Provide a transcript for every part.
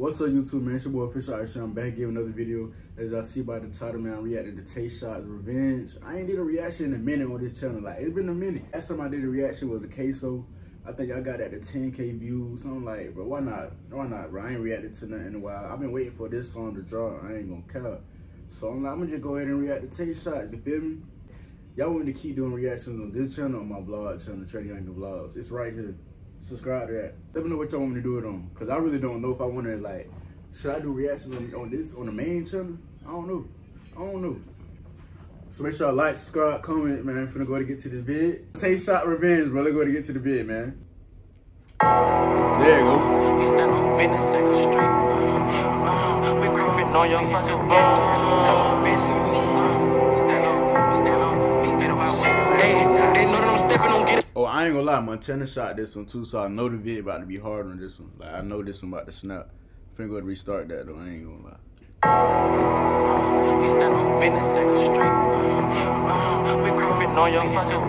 What's up, YouTube, man? It's your boy, Official. I'm back giving another video. As y'all see by the title, man, I'm reacting to Tayshotzz Revenge. I ain't did a reaction in a minute on this channel. Like, it's been a minute. Last time I did a reaction was the queso. I think y'all got that to 10K views. I'm like, bro, why not? Why not, bro? I ain't reacted to nothing in a while. I've been waiting for this song to drop. I ain't gonna care. So I'm like, I'm gonna just go ahead and react to Tayshotzz. You feel me? Y'all want me to keep doing reactions on this channel on my vlog channel, Trey Younger Vlogs. It's right here subscribe to that. Let me know what y'all want me to do it on. Cause I really don't know if I want to like, should I do reactions on, on this, on the main channel? I don't know. I don't know. So make sure y'all like, subscribe, comment, man. I'm finna go to get to the vid. Tayshotzz Revenge, bro. Let's go to get to the vid, man. There you go. On business in the street. We creeping on your fucking. Ain't Montana shot this one too, so I know the vid about to be hard on this one. Like I know this one about to snap. Finna go to restart that though. I ain't gonna lie. On business in the street. We creeping on your fucking.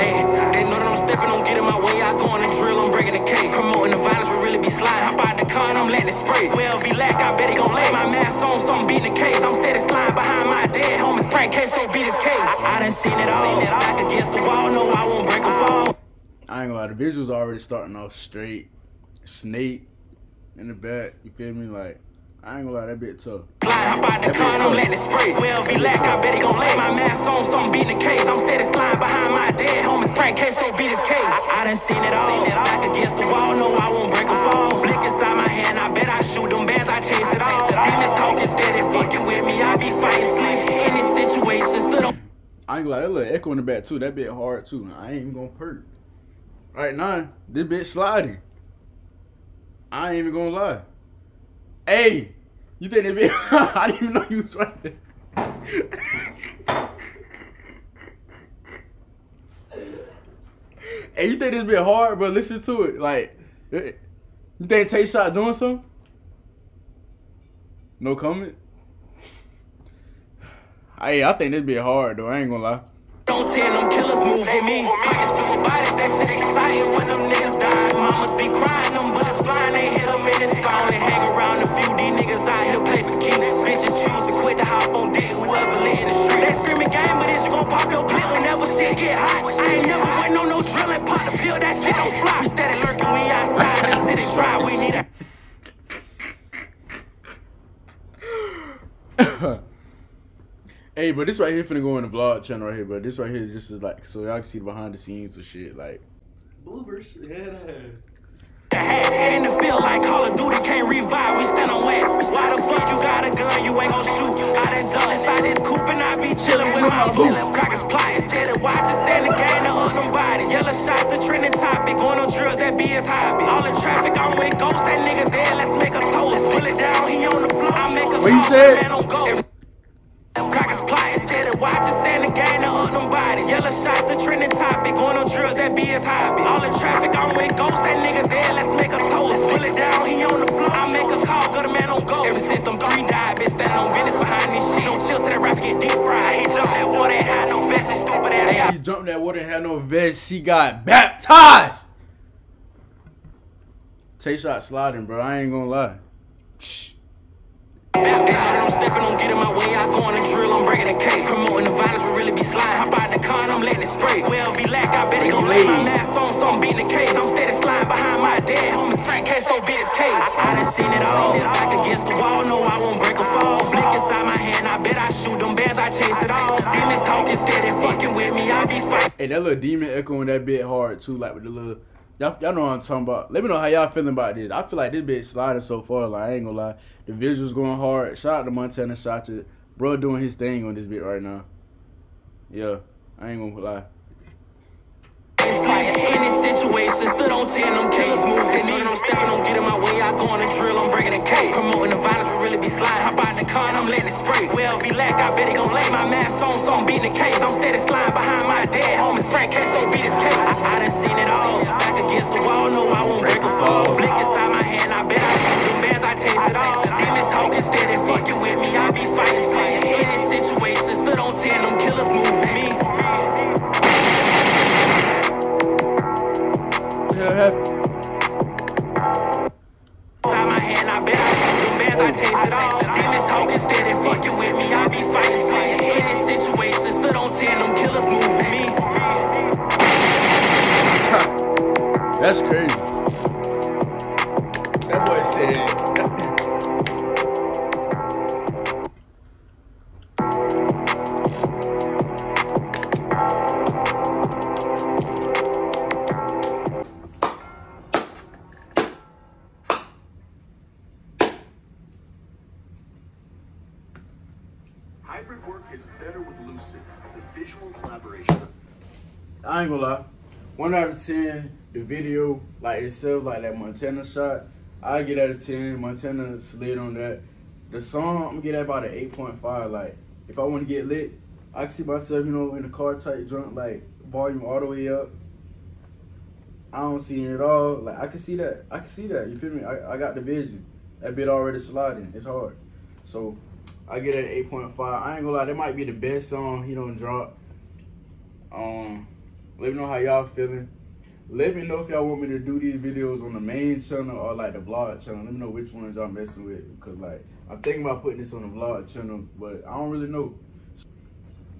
Hey, they know that I'm stepping on getting my way. I go on the drill, I'm breaking the cake. Promoting the violence, we really be sliding. I'm letting it spray. Well, be lack, I bet he gon' lay my mask on, something beating the case. I'm steady sliding behind my dead homies. Prank case, so beat his case. I, I done seen it all. Back against the wall, no, I won't break a fall. I ain't gonna lie, the visuals already starting off straight. Snake in the back, you feel me? Like, I ain't gonna lie, that bit tough. Flying, hop out the car I'm letting it spray. Well, be lack, I bet he gon' lay my mask on, something beating the case. I'm steady sliding behind my dead homies. Prank case, so beat his case. I, I done seen it all. Back against the wall, no, I won't break a fall. I ain't gonna lie, that little echo in the back too. That bit hard too. I ain't even gonna perk. Right now, this bit sliding. I ain't even gonna lie. Hey, you think that bit? I didn't even know you was right there. hey, you think this bit hard, bro? Listen to it. Like, eh, you think Tayshotzz doing something? No comment. Hey, I think this be hard though. I ain't gonna lie. On 10, them killers move me. Pockets full of bodies, they excited when them niggas die. Mamas be crying, them bullets flying, they hit them in the sky. They hang around a few, these niggas out here play for keeps. Bitches choose to quit to hop on dick, whoever lit in the street. They screaming game, but it's gon' pop your whenever shit get hot. I ain't never went on no drilling, pop the pill, that shit don't fly. We steady lurking, we outside, the city dry, we need a. hey, but this right here finna go in the vlog channel right here, but this right here just is like so y'all can see the behind the scenes of shit. Like bloopers. Yeah, In the field like Call of Duty can't revive, we stand on wax. Why the fuck you got a gun, you ain't gon' shoot? I done jumped inside this coupe and I be chillin' with my boo. Crackers plot instead of watching, send the game to up them bodies. Yellow shots, the trending topic, going on drills, that be his hobby. All the traffic, I'm with Ghost, that nigga dead, let's make a toast. Pull it down, he on the floor, I make a What you call, man on go. Hobby. All the traffic, I'm with Ghost, that nigga dead, let's make a toast. Pull it down, he on the floor, I make a call, go the man on go. Ever since them three died, bitch, standing on business behind this shit. Don't chill till that rap get deep fried. He jumped that water, ain't had no vest, his stupid ass. He jumped that water and had no vest. He got baptized. Tayshotzz sliding, bro. I ain't gonna lie. Shh. They know that I'm stepping on getting my way. I Hey, that little demon echoing that bit hard too, like with the little. Y'all, y'all know what I'm talking about. Let me know how y'all feeling about this. I feel like this bit sliding so far. Like I ain't gonna lie, the visuals going hard. Shout out to Montana Shotcha, bro, doing his thing on this bit right now. Yeah, I ain't gonna lie. Frank case, so beat his case. Hybrid work is better with Lucid, the visual collaboration. I ain't gonna lie. One out of ten, the video like itself, like that Montana shot, I get out of ten. Montana slid on that. The song, I'm gonna get that about an eight point five. Like, if I want to get lit, I can see myself, you know, in the car type drunk, like volume all the way up. I don't see it at all. Like, I can see that. I can see that. You feel me? I, I got the vision. That bit already sliding. It's hard. So, I get at 8.5. I ain't gonna lie, that might be the best song he don't drop. Um, let me know how y'all feeling. Let me know if y'all want me to do these videos on the main channel or like the vlog channel. Let me know which ones y'all messing with. Cause like, I'm thinking about putting this on the vlog channel, but I don't really know.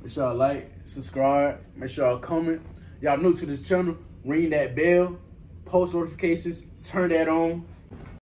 Make sure y'all like, subscribe, make sure y'all comment. Y'all new to this channel, ring that bell, post notifications, turn that on.